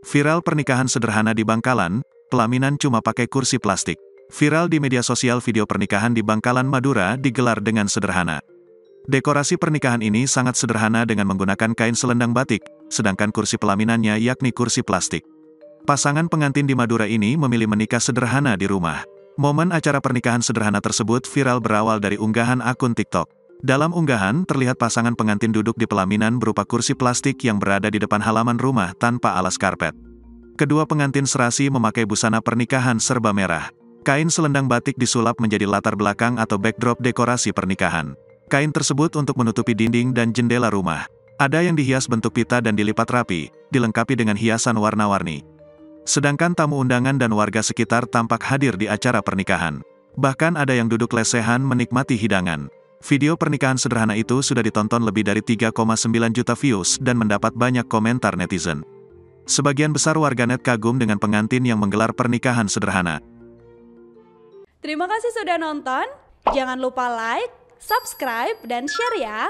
Viral pernikahan sederhana di Bangkalan, pelaminan cuma pakai kursi plastik. Viral di media sosial video pernikahan di Bangkalan, Madura digelar dengan sederhana. Dekorasi pernikahan ini sangat sederhana dengan menggunakan kain selendang batik, sedangkan kursi pelaminannya yakni kursi plastik. Pasangan pengantin di Madura ini memilih menikah sederhana di rumah. Momen acara pernikahan sederhana tersebut viral berawal dari unggahan akun TikTok. Dalam unggahan, terlihat pasangan pengantin duduk di pelaminan berupa kursi plastik yang berada di depan halaman rumah tanpa alas karpet. Kedua pengantin serasi memakai busana pernikahan serba merah. Kain selendang batik disulap menjadi latar belakang atau backdrop dekorasi pernikahan. Kain tersebut untuk menutupi dinding dan jendela rumah. Ada yang dihias bentuk pita dan dilipat rapi, dilengkapi dengan hiasan warna-warni. Sedangkan tamu undangan dan warga sekitar tampak hadir di acara pernikahan. Bahkan ada yang duduk lesehan menikmati hidangan. Video pernikahan sederhana itu sudah ditonton lebih dari 3,9 juta views dan mendapat banyak komentar netizen. Sebagian besar warganet kagum dengan pengantin yang menggelar pernikahan sederhana. Terima kasih sudah nonton. Jangan lupa like, subscribe, dan share ya.